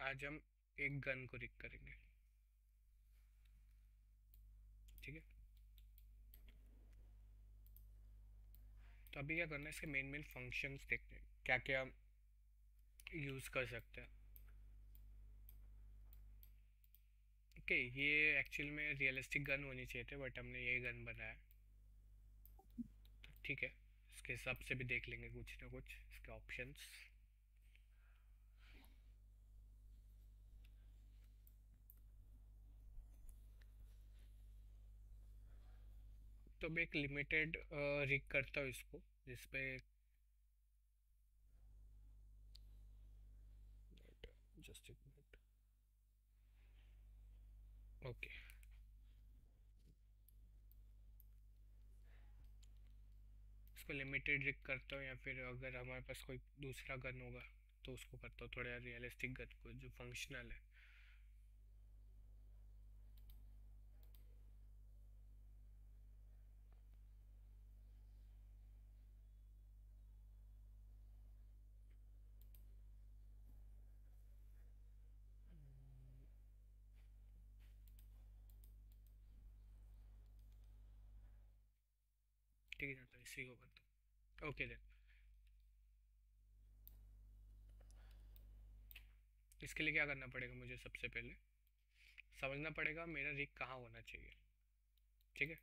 आज हम एक गन को रिक करेंगे। ठीक है? तो अभी क्या करना है इसके मेन मेन फ़ंक्शंस देखते हैं क्या क्या यूज़ कर सकते हैं। ओके okay, ये एक्चुअल में रियलिस्टिक गन होनी चाहिए थे बट हमने ये गन बनाया। तो ठीक है इसके हिसाब से भी देख लेंगे कुछ ना कुछ इसके ऑप्शंस तो मैं एक लिमिटेड रिक करता हूँ इसको, जिसपे जस्ट एक मिनट ओके इसको लिमिटेड रिक करता हूँ या फिर अगर हमारे पास कोई दूसरा गन होगा तो उसको करता हूँ, थोड़ा रियलिस्टिक गन को, जो फंक्शनल है। है इसी को करता ओके देन इसके लिए क्या करना पड़ेगा मुझे सबसे पहले? समझना पड़ेगा मेरा रिक कहाँ होना चाहिए। ठीक है?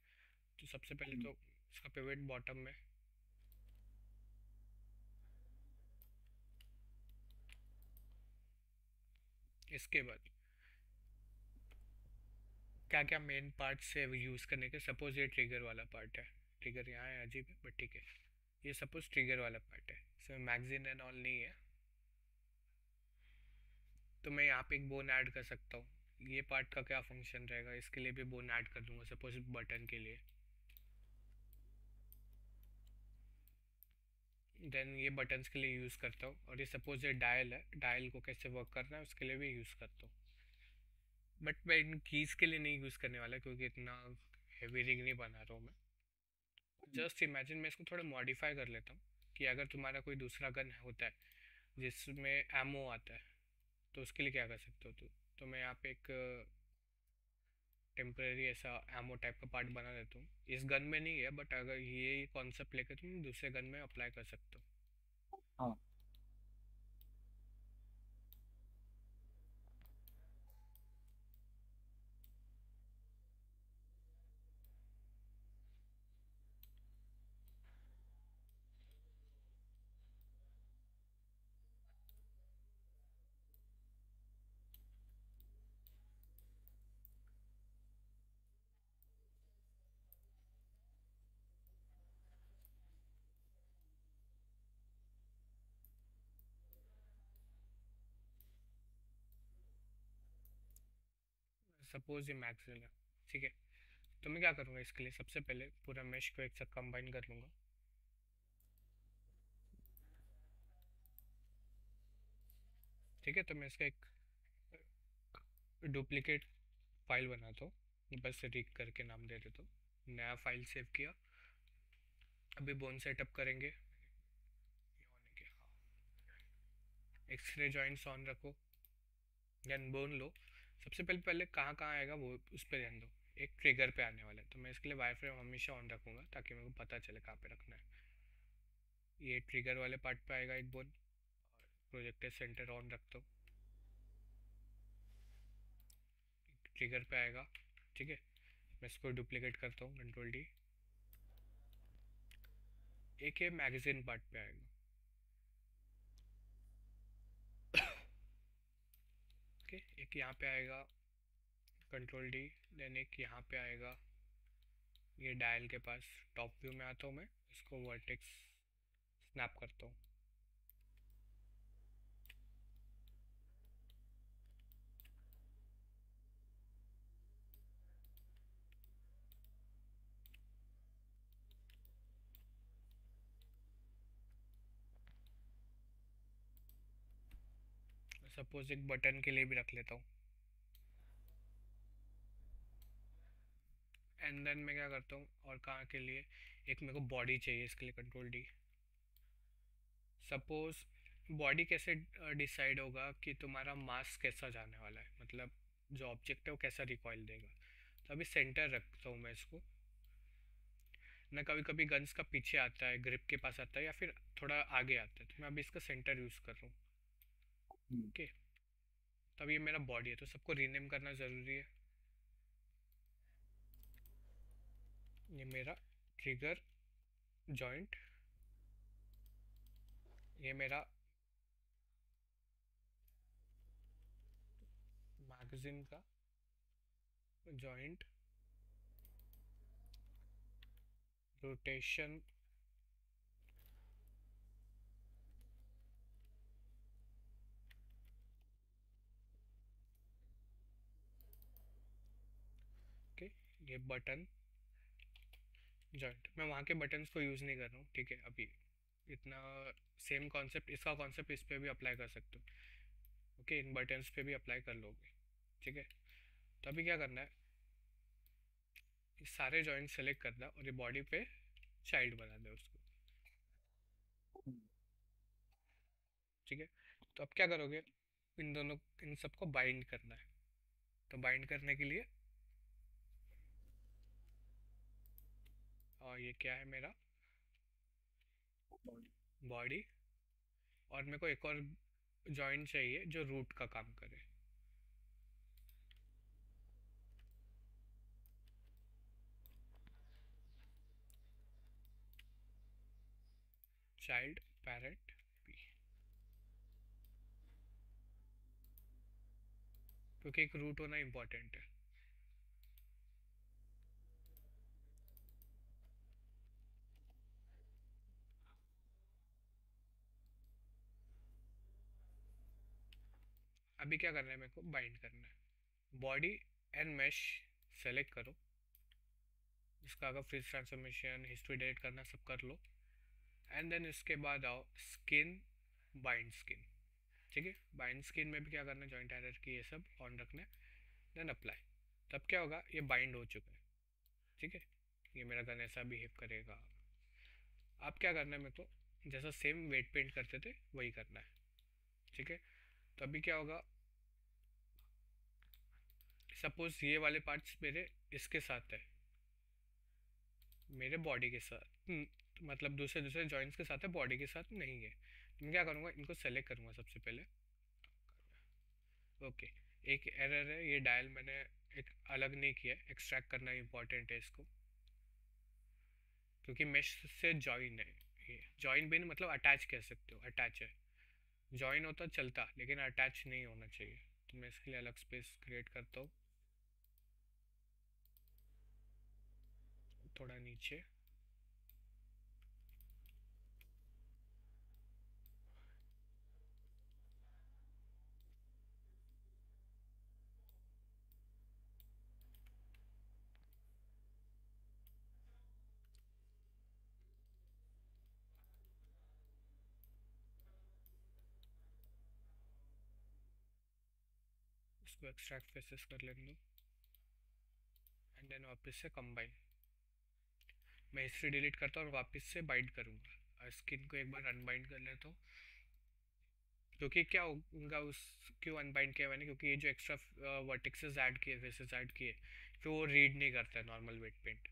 तो सबसे पहले तो इसका पिवट बॉटम में। इसके बाद क्या क्या मेन पार्ट से यूज़ करने के सपोज़ ये ट्रिगर वाला पार्ट है। ट्रिगर यहाँ है, अजीब है बट ठीक है। ये सपोज़ ट्रिगर वाला पार्ट है। इसमें मैगजीन एंड ऑल नहीं है। तो मैं यहाँ पे एक बोन ऐड कर सकता हूँ। ये पार्ट का क्या फ़ंक्शन रहेगा? इसके लिए भी बोन ऐड कर दूँगा सपोज़ बटन के लिए। देन ये बटन्स के लिए यूज़ करता हूँ। और ये सपोज़ ये डायल है डायल को कैसे वर्क करना है, उसके लिए भी यूज़ करता हूँ। बट मैं इन कीज़ के लिए नहीं यूज़ करने वाला, क्योंकि इतना हैवी रिंग नहीं बना रहा हूँ मैं। जस्ट इमेजिन मैं इसको थोड़ा मॉडिफाई कर लेता हूँ कि अगर तुम्हारा कोई दूसरा गन होता है जिसमें एमओ आता है तो उसके लिए क्या कर सकते हो तू तो मैं यहाँ पे एक टेम्प्रेरी ऐसा एमओ टाइप का पार्ट बना देता हूँ। इस गन में नहीं है बट अगर ये कॉन्सेप्ट लेकर तुम दूसरे गन में अप्लाई कर सकते हो। हाँ। सपोज़ ये मैक्सिल है, ठीक है? तो मैं क्या करूँगा इसके लिए? सबसे पहले पूरा मैश को एक साथ कंबाइन कर लूँगा। ठीक है? तो मैं इसका एक डुप्लीकेट फ़ाइल बनाता हूँ। बस रीक करके नाम दे देता हूँ। नया फ़ाइल सेव किया। अभी बोन सेटअप करेंगे। एक्सरे जॉइंट्स ऑन रखो। देन बोन लो। सबसे पहले पहले कहाँ कहाँ आएगा वो उस पर ध्यान दो। एक ट्रिगर पे आने वाला है तो मैं इसके लिए वाई हमेशा ऑन रखूँगा, ताकि मेरे को पता चले कहाँ पे रखना है। ये ट्रिगर वाले पार्ट पे आएगा एक बोन प्रोजेक्टर सेंटर ऑन रख दो। ट्रिगर पे आएगा, ठीक है? मैं इसको डुप्लीकेट करता हूँ कंट्रोल डी एक मैगजीन पार्ट पे आएगा। ओके एक यहाँ पे आएगा कंट्रोल डी देन एक यहाँ पे आएगा ये डायल के पास। टॉप व्यू में आता हूँ मैं इसको वर्टेक्स स्नैप करता हूँ। सपोज़ एक बटन के लिए भी रख लेता हूँ। एंड देन मैं क्या करता हूँ, और कहाँ के लिए? एक मेरे को बॉडी चाहिए इसके लिए कंट्रोल डी सपोज़ बॉडी कैसे डिसाइड होगा कि तुम्हारा मास कैसा जाने वाला है? मतलब जो ऑब्जेक्ट है वो कैसा रिकॉइल देगा? तो अभी सेंटर रखता हूँ मैं इसको। ना कभी कभी गन्स का पीछे आता है ग्रिप के पास आता है, या फिर थोड़ा आगे आता है तो मैं अभी इसका सेंटर यूज़ कर रहा हूँ। ओके। तो अब ये मेरा बॉडी है तो सबको रीनेम करना ज़रूरी है। ये मेरा ट्रिगर जॉइंट ये मेरा मैगजीन का जॉइंट रोटेशन ओके ये बटन, जॉइंट। मैं वहाँ के बटन्स को यूज़ नहीं कर रहा हूँ, ठीक है, अभी। इतना सेम कॉन्सेप्ट इसका कॉन्सेप्ट इस पर भी अप्लाई कर सकते हो। ओके इन बटन्स पे भी अप्लाई कर लोगे, ठीक है? तो अभी क्या करना है? सारे जॉइंट सेलेक्ट करना और ये बॉडी पे चाइल्ड बना दे उसको। ठीक है? तो अब क्या करोगे? इन दोनों, इन सबको बाइंड करना है। तो बाइंड करने के लिए और ये क्या है मेरा? बॉडी और मेरे को एक और जॉइंट चाहिए जो रूट का काम करे। चाइल्ड पेरेंट पी क्योंकि एक रूट होना इम्पोर्टेंट है। अभी क्या करना है मेरे को? बाइंड करना है। बॉडी एंड मैश सेलेक्ट करो। इसका अगर फ्रीज ट्रांसफॉर्मेशन हिस्ट्री डेट करना सब कर लो। एंड देन इसके बाद आओ स्किन बाइंड स्किन ठीक है? बाइंड स्किन में भी क्या करना है? जॉइंट एरर की ये सब ऑन रखना है। देन अप्लाई तब क्या होगा? ये बाइंड हो चुका है। ठीक है? ये मेरा गन ऐसा बिहेव करेगा। अब क्या करना है मेरे को? जैसा सेम वेट पेंट करते थे, वही करना है। ठीक है? तो अभी क्या होगा? सपोज़ ये वाले पार्ट्स मेरे इसके साथ है। मेरे बॉडी के साथ। मतलब दूसरे दूसरे जॉइंट्स के साथ है बॉडी के साथ नहीं है। तो मैं क्या करूँगा? इनको सेलेक्ट करूँगा सबसे पहले। ओके एक एरर है, ये डायल मैंने एक अलग नहीं किया एक्सट्रैक्ट करना इंपॉर्टेंट है इसको। क्योंकि मेश से जॉइन है ये। जॉइन भी नहीं मतलब अटैच कह सकते हो अटैच है। जॉइन होता, चलता, लेकिन अटैच नहीं होना चाहिए। तो मैं इसके लिए अलग स्पेस क्रिएट करता हूँ। थोड़ा नीचे। इसको एक्सट्रैक्ट फेसेस कर लेने दो। एंड देन वापस से कंबाइन मैं हिस्ट्री डिलीट करता हूँ और वापस से बाइंड करूँगा। स्किन को एक बार अनबाइंड कर लेता हूँ। क्योंकि क्या होगा उस क्यों अनबाइंड किया मैंने? क्योंकि ये जो एक्स्ट्रा वर्टिक्सेस ऐड किए फेसेस ऐड किए फिर वो रीड नहीं करता है नॉर्मल वेट पेंट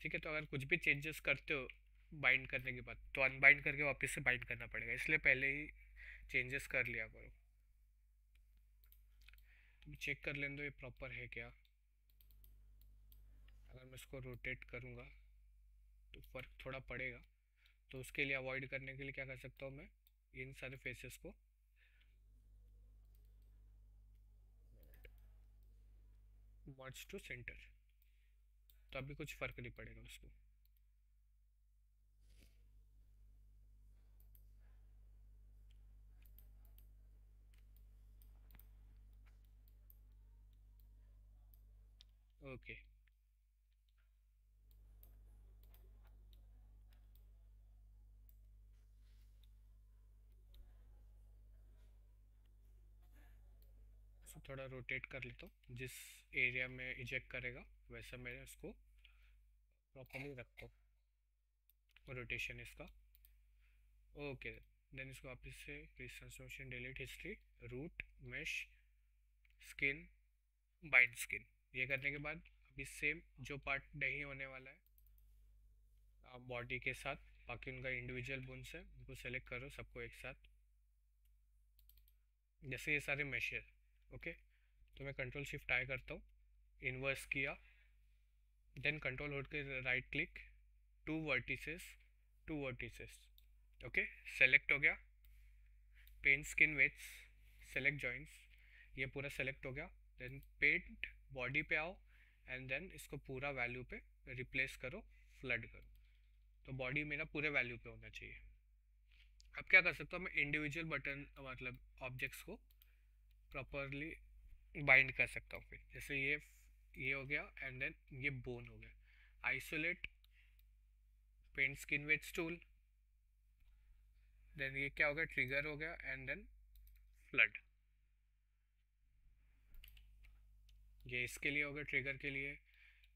ठीक है तो अगर कुछ भी चेंजेस करते हो बाइंड करने के बाद तो अनबाइंड करके वापस से बाइंड करना पड़ेगा। इसलिए पहले ही चेंजेस कर लिया करो। चेक कर लें दो ये प्रॉपर है क्या? अगर मैं इसको रोटेट करूँगा तो फ़र्क थोड़ा पड़ेगा। तो उसके लिए अवॉइड करने के लिए क्या कर सकता हूँ मैं? इन सारे फेसेस को मर्ज टू सेंटर तो अभी कुछ फ़र्क नहीं पड़ेगा उसको। Okay okay. थोड़ा रोटेट कर लेता हूँ। जिस एरिया में इजेक्ट करेगा, वैसा मैं इसको प्रॉपरली रखता हूँ। रोटेशन इसका। ओके देन इसको वापस से transformation delete history root mesh skin bind skin ये करने के बाद अभी सेम जो पार्ट नहीं होने वाला है बॉडी के साथ, बाकी उनका इंडिविजुअल बोन्स है, उनको सेलेक्ट करो सबको एक साथ। जैसे ये सारे मेशर ओके? तो मैं कंट्रोल शिफ्ट आई करता हूँ इन्वर्स किया देन कंट्रोल होल्ड के right click to vertices to vertices okay? Select हो गया paint skin weights select joints ये पूरा सेलेक्ट हो गया देन पेंट बॉडी पे आओ एंड देन इसको पूरा वैल्यू पे रिप्लेस करो फ्लड करो। तो बॉडी मेरा पूरे वैल्यू पे होना चाहिए। अब क्या कर सकता हूँ मैं? इंडिविजुअल बटन मतलब ऑब्जेक्ट्स को प्रॉपरली बाइंड कर सकता हूँ फिर। जैसे ये ये हो गया एंड देन ये बोन हो गया। Isolate paint skin with stool then ये क्या हो गया? ट्रिगर हो गया एंड देन फ्लड ये इसके लिए हो गया ट्रिगर के लिए।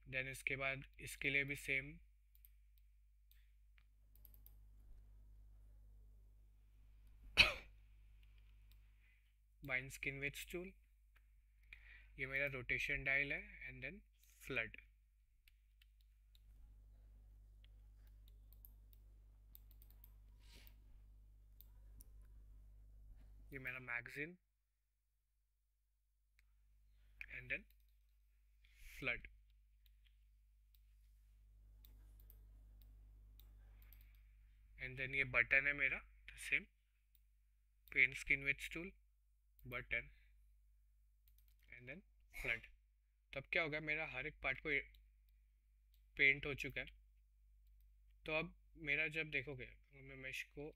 देन इसके बाद, इसके लिए भी सेम बाइन स्किन विथ स्टूल ये मेरा रोटेशन डायल है एंड देन फ्लड ये मेरा magazine and then flood and then ये बटन है मेरा same paint skin with stool button and then flood. तब क्या होगा, मेरा हर एक पार्ट को पेंट हो चुका है। तो अब मेरा जब देखोगे, मैं मेश को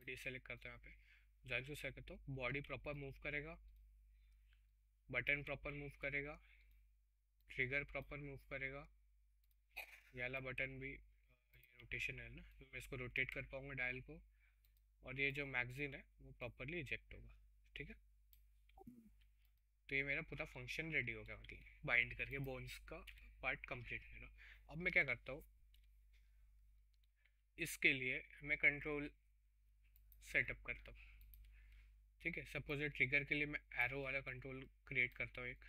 डिसेलेक्ट करता हूँ यहाँ पे। को सेलेक्ट करता हूँ बॉडी प्रॉपर मूव करेगा बटन प्रॉपर मूव करेगा ट्रिगर प्रॉपर मूव करेगा। ये वाला बटन भी रोटेशन है ना तो मैं इसको रोटेट कर पाऊँगा डायल को। और ये जो मैगजीन है, वो प्रॉपरली इजेक्ट होगा। ठीक है? तो ये मेरा पूरा फ़ंक्शन रेडी हो गया मतलब बाइंड करके बोन्स का पार्ट कंप्लीट मेरा। अब मैं क्या करता हूँ? इसके लिए मैं कंट्रोल सेटअप करता हूँ। ठीक है? सपोज़ ट्रिगर के लिए मैं एरो वाला कंट्रोल क्रिएट करता हूँ एक।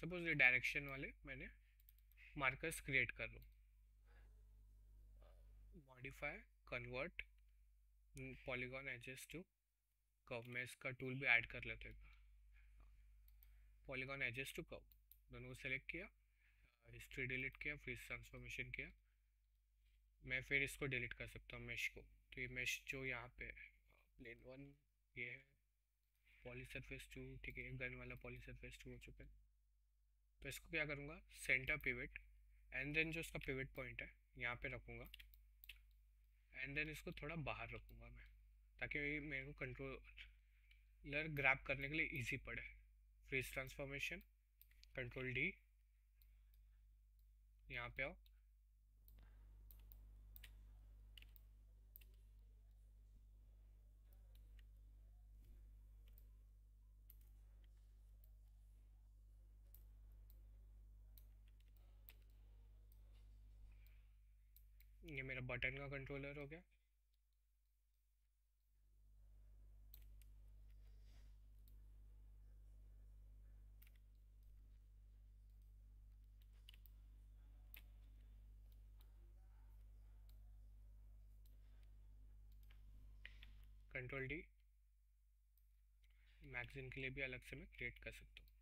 सपोज़ ये डायरेक्शन वाले मैंने मार्कर्स क्रिएट कर लूँ modify convert polygon edges to curve मैं इसका टूल भी ऐड कर लेते हैं पॉलीगॉन एजेस टू कव दोनों को सेलेक्ट किया हिस्ट्री डिलीट किया फ्रीज ट्रांसफॉर्मेशन किया। मैं फिर इसको डिलीट कर सकता हूँ मेश को। तो ये मेश जो यहाँ पे प्लेन वन ये है। पॉली सरफेस टू ठीक है गन वाला पॉली सरफेस टू हो चुका है। तो इसको क्या करूँगा? सेंटर पिवट एंड देन जो इसका पिवट पॉइंट है, यहाँ पे रखूँगा। एंड देन इसको थोड़ा बाहर रखूँगा मैं, ताकि मेरे को कंट्रोलर ग्रैप करने के लिए इजी पड़े। फ्रीज ट्रांसफॉर्मेशन कंट्रोल डी यहाँ पे आओ। ये मेरा बटन का कंट्रोलर हो गया। कंट्रोल डी मैगजीन के लिए भी अलग से मैं क्रिएट कर सकता हूँ।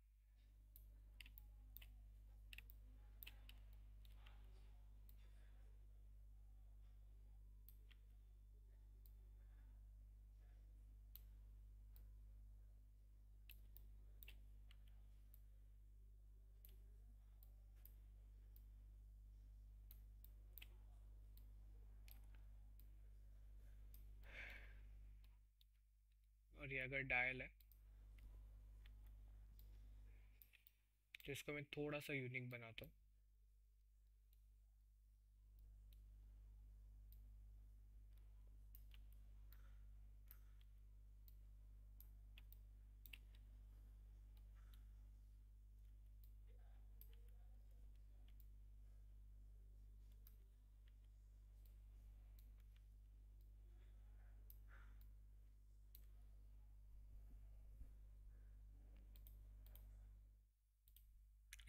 अगर डायल है। तो इसको मैं थोड़ा सा यूनिक बनाता हूँ।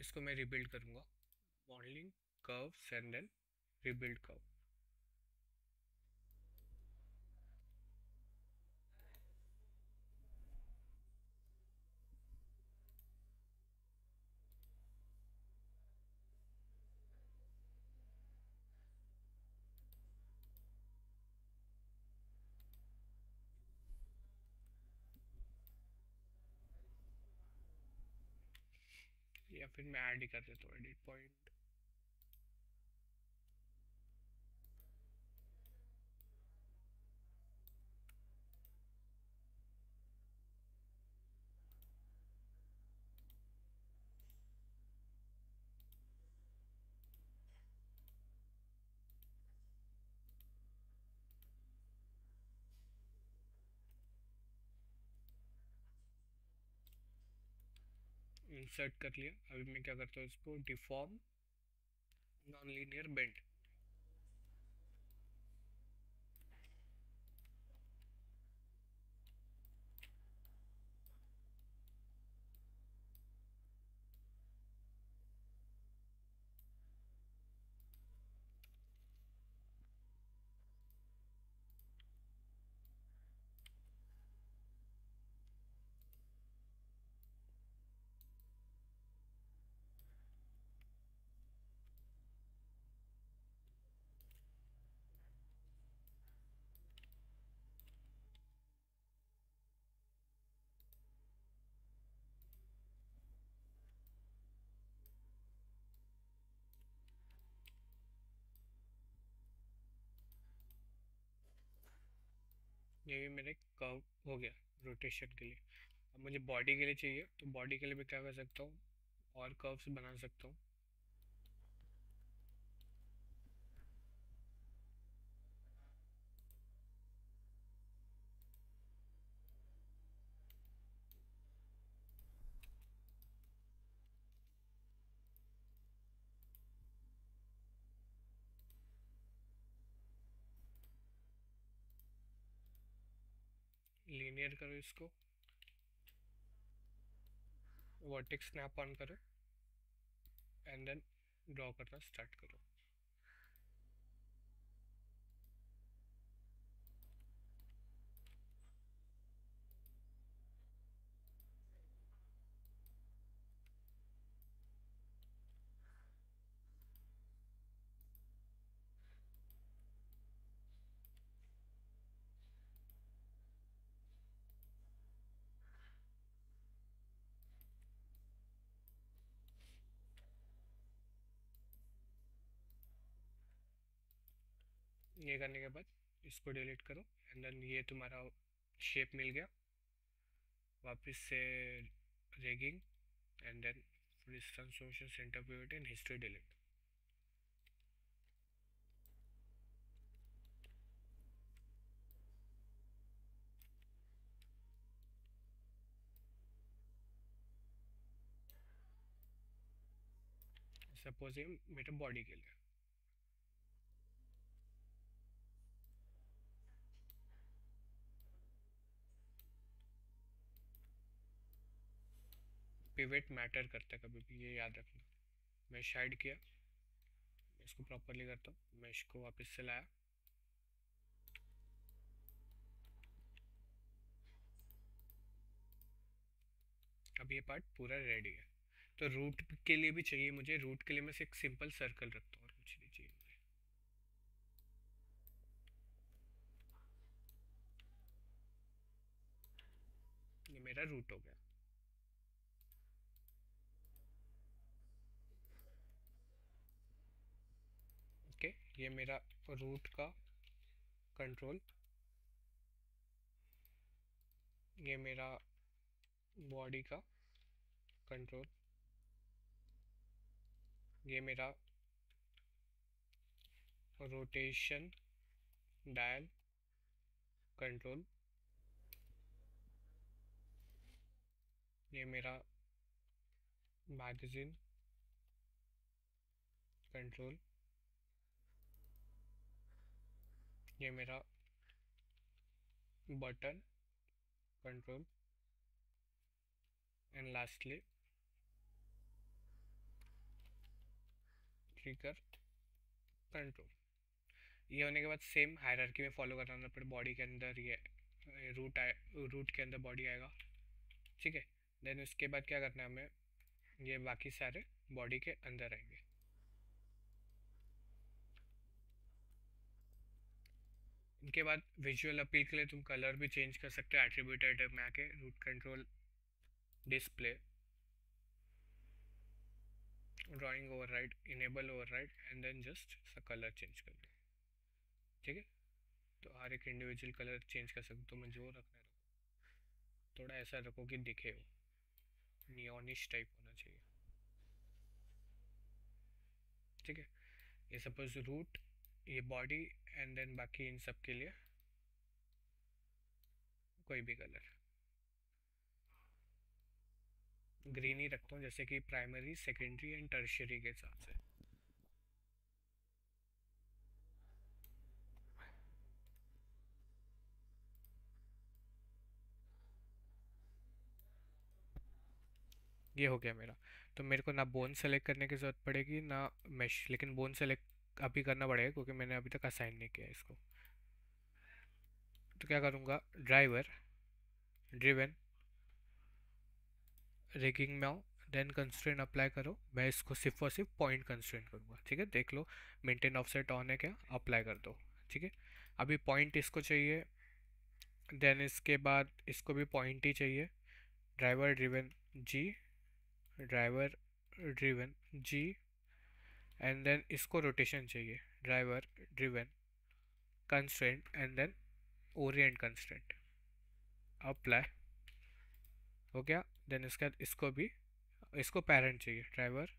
इसको मैं रिबिल्ड करूँगा। Modelling send and rebuild curve या फिर मैं ऐड ही कर देता हूँ एडिट पॉइंट इंसर्ट कर लिया। अभी मैं क्या करता हूँ इसको डिफॉर्म नॉन लीनियर बेंड ये भी मेरे कर्व हो गया रोटेशन के लिए। अब मुझे बॉडी के लिए चाहिए तो बॉडी के लिए मैं क्या कर सकता हूँ? और कर्व्स बना सकता हूँ। लीनियर करो इसको। वर्टेक्स स्नैप ऑन करो। एंड देन ड्रॉ करना स्टार्ट करो। ये करने के बाद इसको डिलीट करो एंड देन ये तुम्हारा शेप मिल गया। वापस से rigging and then distance centre pivot and history delete suppose ये बॉडी के लिए। पिवेट मैटर करता है कभी भी, ये याद रखना। मैं शाइड किया इसको प्रॉपरली करता हूँ, मैं इसको वापस से लाया। अब ये पार्ट पूरा रेडी है। तो रूट के लिए भी चाहिए मुझे रूट के लिए मैं एक सिंपल सर्कल रखता हूँ और कुछ नहीं चाहिए मुझे। ये मेरा रूट हो गया ओके ये मेरा रूट का कंट्रोल ये मेरा बॉडी का कंट्रोल ये मेरा रोटेशन डायल कंट्रोल ये मेरा मैगज़ीन कंट्रोल ये मेरा button control and lastly trigger control ये होने के बाद सेम हायरार्की में फॉलो करना फिर बॉडी के अंदर ये रूट आए रूट के अंदर बॉडी आएगा। ठीक है? देन उसके बाद क्या करना है हमें? ये बाकी सारे बॉडी के अंदर आएँगे। इनके बाद विजुअल अपील के लिए तुम कलर भी चेंज कर सकते हो एट्रीब्यूटेड में आके root control display drawing override enable override and then just colour change कर दो। ठीक है? तो हर एक इंडिविजुअल कलर चेंज कर सकते हो तो मैं जो रखना रखो थोड़ा ऐसा रखो कि दिखे हो नियोनिश टाइप होना चाहिए। ठीक है? ये सपोज़ रूट ये बॉडी एंड देन बाकी इन सब के लिए कोई भी कलर ग्रीन ही रखता हूँ, जैसे कि प्राइमरी सेकेंडरी एंड टर्शरी के हिसाब से. ये हो गया मेरा. तो मेरे को ना बोन सेलेक्ट करने की ज़रूरत पड़ेगी, ना मैश लेकिन बोन सेलेक्ट अभी करना पड़ेगा क्योंकि मैंने अभी तक असाइन नहीं किया इसको। तो क्या करूँगा? ड्राइवर ड्रिवन रेगिंग में आओ देन कंस्ट्रेंट अप्लाई करो। मैं इसको सिर्फ़ और सिर्फ़ पॉइंट कंस्ट्रेंट करूँगा, ठीक है? देख लो मेंटेन ऑफसेट ऑन है क्या? अप्लाई कर दो, ठीक है? अभी पॉइंट इसको चाहिए देन इसके बाद इसको भी पॉइंट ही चाहिए। ड्राइवर ड्रिवन जी ड्राइवर ड्रिवन जी एंड देन इसको रोटेशन चाहिए driver driven constant and then orient constraint apply हो गया? देन इसके बाद इसको भी, इसको पेरेंट चाहिए driver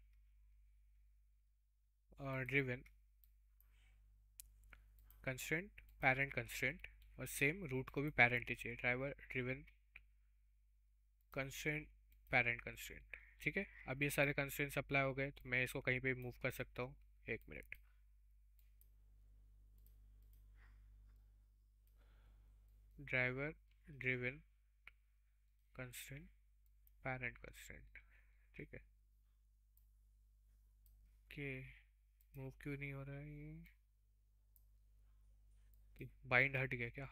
driven constant parent constant और सेम रूट को भी पेरेंट ही चाहिए driver driven constant parent constraint ठीक है? अब ये सारे कंस्ट्रेंट्स अप्लाई हो गए तो मैं इसको कहीं पे मूव कर सकता हूँ। एक minute driver driven constraint parent constraint ठीक है? के मूव क्यों नहीं हो रहा है ये बाइंड हट गया क्या?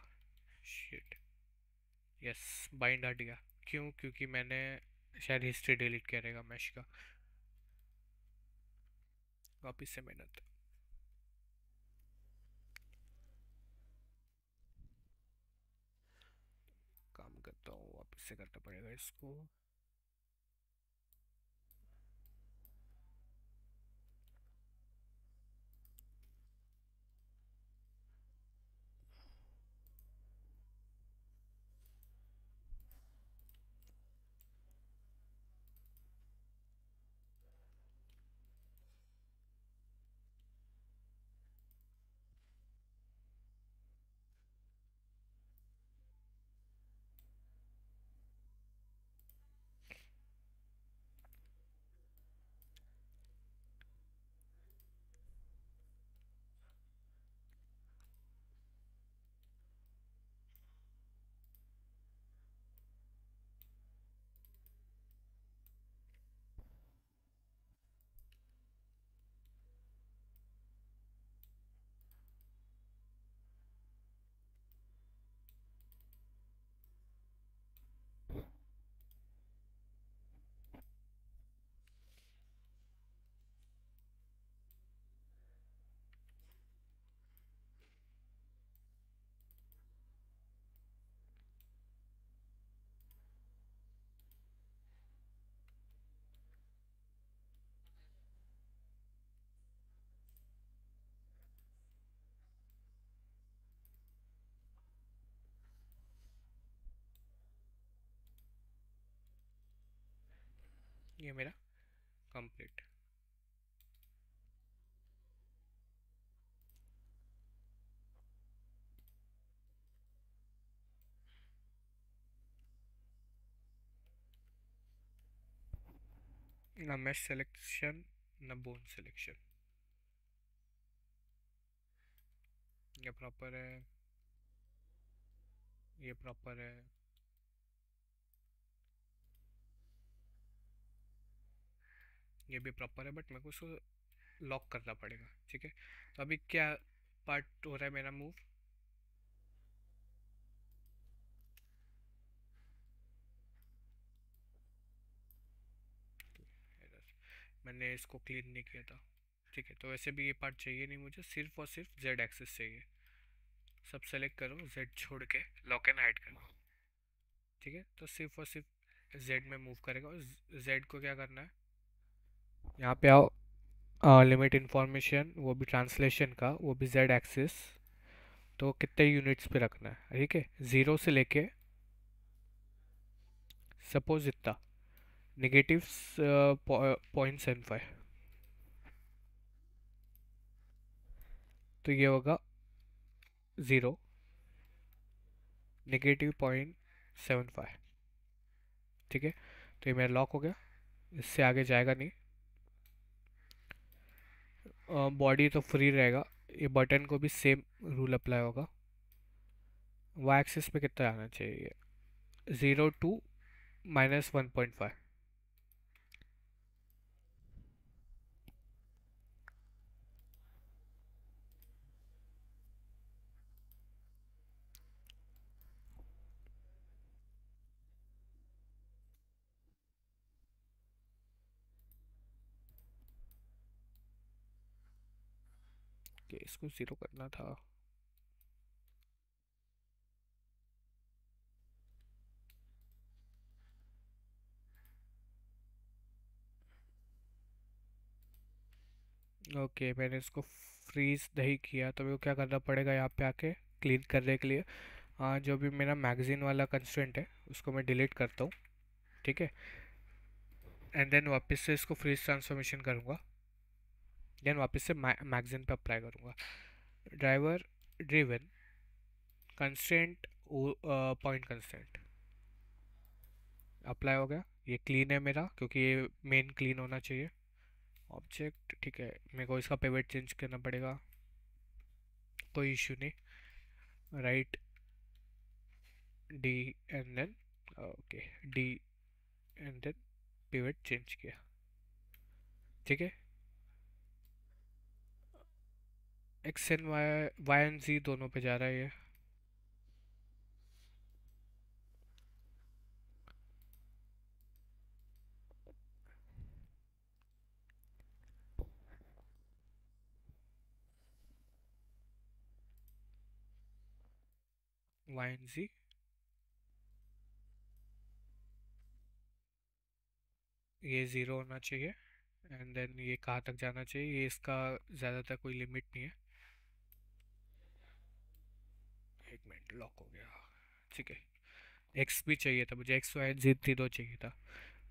शिट यस बाइंड हट गया। क्यों? क्योंकि मैंने शायद हिस्ट्री डिलीट करेगा मैश का। वापिस से मेहनत। काम करता हूँ, वापिस से करना पड़ेगा इसको। ये मेरा कंप्लीट ना मैश सेलेक्शन ना बोन सिलेक्शन ये प्रॉपर है. ये प्रॉपर है. ये भी प्रॉपर है बट मेरे को उसको लॉक करना पड़ेगा, ठीक है? तो अभी क्या पार्ट हो रहा है मेरा मूव मैंने इसको क्लीन नहीं किया था, ठीक है? तो वैसे भी ये पार्ट चाहिए नहीं मुझे, सिर्फ़ और सिर्फ़ जेड एक्सेस चाहिए। सब सेलेक्ट करो जेड छोड़ के लॉक एंड हाइड करो ठीक है? तो सिर्फ़ और सिर्फ़ जेड में मूव करेगा और जेड को क्या करना है? यहाँ पे आओ। लिमिट इन्फॉर्मेशन वो भी ट्रांसलेशन का, वो भी जेड एक्सिस तो कितने यूनिट्स पे रखना है, ठीक है? ज़ीरो से लेके सपोज़ इतना। नेगेटिव पॉइंट सेवन फाइव तो ये होगा zero negative point seven five ठीक है? तो ये मेरा लॉक हो गया। इससे आगे जाएगा नहीं। बॉडी तो फ्री रहेगा। ये बटन को भी सेम रूल अप्लाई होगा। वाई एक्सिस पे कितना आना चाहिए? Zero to minus one point five कि इसको ज़ीरो करना था। ओके okay, मैंने इसको फ्रीज नहीं किया तो मेरे को क्या करना पड़ेगा यहाँ पे आके क्लीन करने के लिए? आ, जो भी मेरा मैगज़ीन वाला कंस्टेंट है उसको मैं डिलीट करता हूँ ठीक है? एंड देन वापस से इसको फ्रीज ट्रांसफॉर्मेशन करूँगा। देन वापस से मैगजीन पे अप्लाई करूँगा। Driver driven constant point constant apply हो गया। ये क्लीन है मेरा, क्योंकि ये मेन क्लीन होना चाहिए। ऑब्जेक्ट ठीक है, मेरे को इसका पेवेट चेंज करना पड़ेगा। कोई इशू नहीं। Right D and then okay D and then pivot change किया। ठीक है? X and Y Y and Z दोनों पे जा रहा है ये। वाई एंड जी ये ज़ीरो होना चाहिए एंड देन ये कहाँ तक जाना चाहिए, ये इसका ज़्यादातर कोई लिमिट नहीं है एक मिनट लॉक हो गया। ठीक है। एक्स भी चाहिए था मुझे एक्स वाई जी थी दो चाहिए था।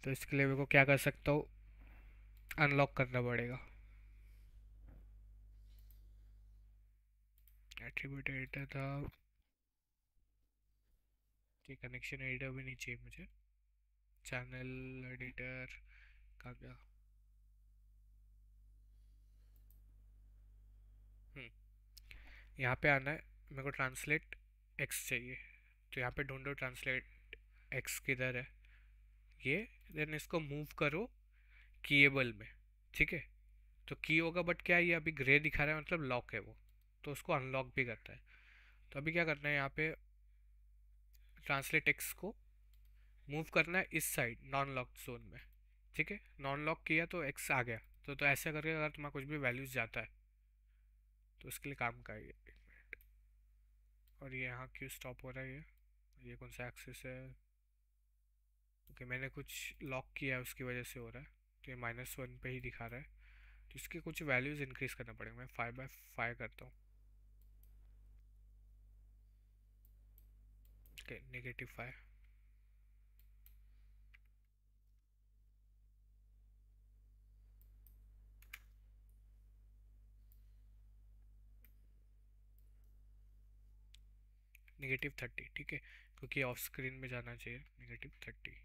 तो इसके लिए मेरे को क्या कर सकता हूँ? अनलॉक करना पड़ेगा। एट्रीब्यूट एडिटर था। कि कनेक्शन एडिटर भी नहीं चाहिए मुझे। चैनल एडिटर का गया हम्म, यहाँ पे आना है। मेरे को ट्रांसलेट एक्स चाहिए। तो यहाँ पे ढूंढो ट्रांसलेट एक्स किधर है। ये देन इसको मूव करो कीएबल में, ठीक है? तो की होगा बट क्या ये अभी ग्रे दिखा रहा है? मतलब लॉक है वो। तो उसको अनलॉक भी करता है। तो अभी क्या करना है यहाँ पे? ट्रांसलेट एक्स को मूव करना है इस साइड नॉन लॉक जोन में, ठीक है? नॉन लॉक किया तो एक्स आ गया। तो तो ऐसा करके अगर तुम्हारा कुछ भी वैल्यूज़ जाता है तो उसके लिए काम का ये और ये यहाँ क्यों स्टॉप हो रहा है ये? ये कौन सा एक्सेस है? ओके मैंने कुछ लॉक किया है, उसकी वजह से हो रहा है। तो ये माइनस वन पर ही दिखा रहा है। तो इसके कुछ वैल्यूज़ इंक्रीज़ करना पड़ेगा। मैं फाइव बाई फाइव करता हूँ। Okay negative five negative thirty ठीक है? क्योंकि ऑफ़ स्क्रीन में जाना चाहिए नेगेटिव थर्टी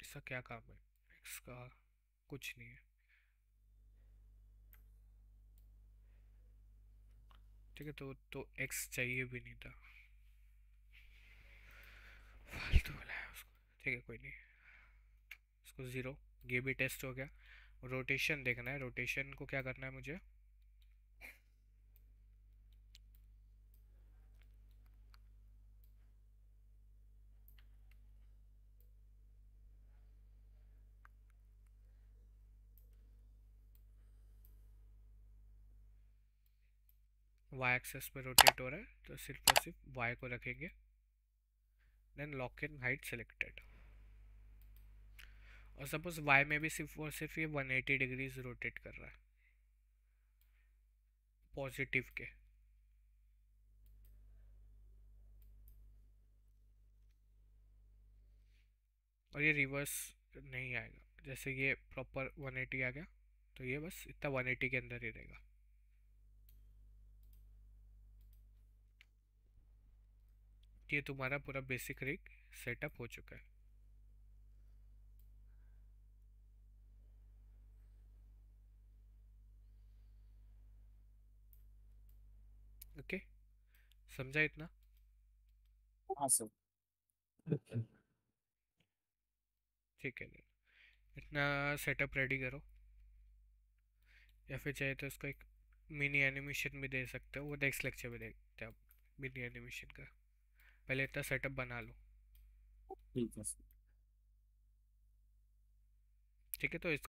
इसका क्या काम है? एक्स का कुछ नहीं है। ठीक है तो तो एक्स चाहिए भी नहीं था। फालतू बुलाया उसको। ठीक है, कोई नहीं। उसको ज़ीरो ये भी टेस्ट हो गया। रोटेशन देखना है रोटेशन को क्या करना है मुझे? वाई एक्सेस पे रोटेट हो रहा है तो सिर्फ़ और सिर्फ़ वाई को रखेंगे। Then lock and hide selected और सपोज़ वाई में भी सिर्फ़ और सिर्फ़ ये 180 डिग्रीज रोटेट कर रहा है। पॉजिटिव के। और ये रिवर्स नहीं आएगा। जैसे ये प्रॉपर 180 आ गया तो ये बस इतना 180 के अंदर ही रहेगा। ये तुम्हारा पूरा बेसिक रिग सेटअप हो चुका है ओके समझा इतना? हाँ सर। ठीक है इतना सेटअप रेडी करो। या फिर चाहे तो इसको एक मिनी एनिमेशन भी दे सकते हो। वो नेक्स्ट लेक्चर में देखते हैं आप मिनी एनिमेशन का। पहले इतना सेटअप बना लो। ठीक है ठीक है तो इस